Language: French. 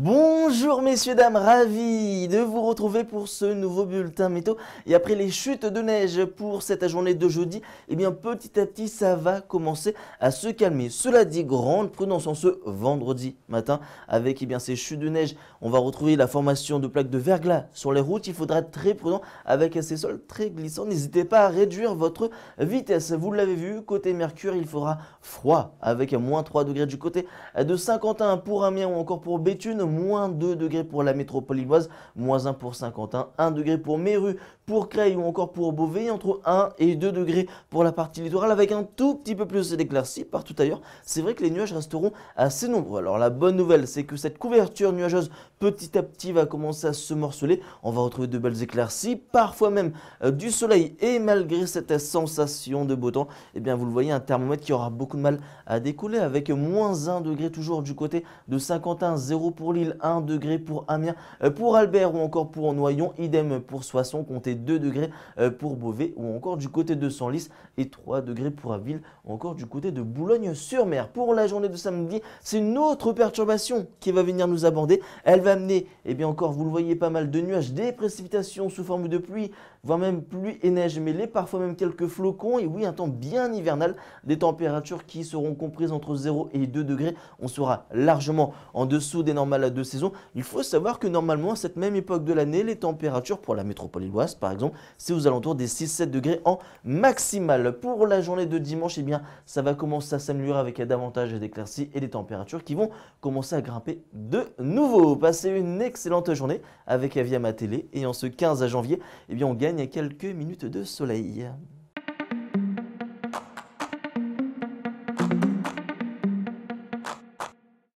bon Bonjour messieurs, dames, ravi de vous retrouver pour ce nouveau bulletin météo. Et après les chutes de neige pour cette journée de jeudi, eh bien petit à petit ça va commencer à se calmer. Cela dit, grande prudence en ce vendredi matin avec eh bien, ces chutes de neige. On va retrouver la formation de plaques de verglas sur les routes. Il faudra être très prudent avec ces sols très glissants. N'hésitez pas à réduire votre vitesse. Vous l'avez vu, côté Mercure, il fera froid avec moins 3 degrés du côté de Saint-Quentin pour Amiens ou encore pour Béthune, moins 2 degrés pour la métropole lilloise, moins 1 pour Saint-Quentin, 1 degré pour Méru, pour Creil ou encore pour Beauvais, entre 1 et 2 degrés pour la partie littorale avec un tout petit peu plus d'éclaircies partout ailleurs. C'est vrai que les nuages resteront assez nombreux. Alors la bonne nouvelle, c'est que cette couverture nuageuse petit à petit va commencer à se morceler. On va retrouver de belles éclaircies, parfois même euh, du soleil et malgré cette sensation de beau temps, eh bien vous le voyez, un thermomètre qui aura beaucoup de mal à découler avec moins 1 degré toujours du côté de Saint-Quentin, 0 pour Lille, 1 degré pour Amiens, euh, pour Albert ou encore pour Noyon, idem pour Soissons, comptez 2 degrés euh, pour Beauvais ou encore du côté de Senlis et 3 degrés pour Aville ou encore du côté de Boulogne-sur-Mer. Pour la journée de samedi, c'est une autre perturbation qui va venir nous aborder. Elle va amener, et eh bien encore, vous le voyez, pas mal de nuages, des précipitations sous forme de pluie, voire même pluie et neige mêlées, parfois même quelques flocons, et oui, un temps bien hivernal, des températures qui seront comprises entre 0 et 2 degrés. On sera largement en dessous des normales de saison. Il faut savoir que normalement, à cette même époque de l'année, les températures pour la métropole illoise, par exemple, c'est aux alentours des 6-7 degrés en maximal. Pour la journée de dimanche, eh bien, ça va commencer à s'améliorer avec davantage d'éclaircies et des températures qui vont commencer à grimper de nouveau une excellente journée avec Avia Télé et en ce 15 janvier, eh on gagne quelques minutes de soleil.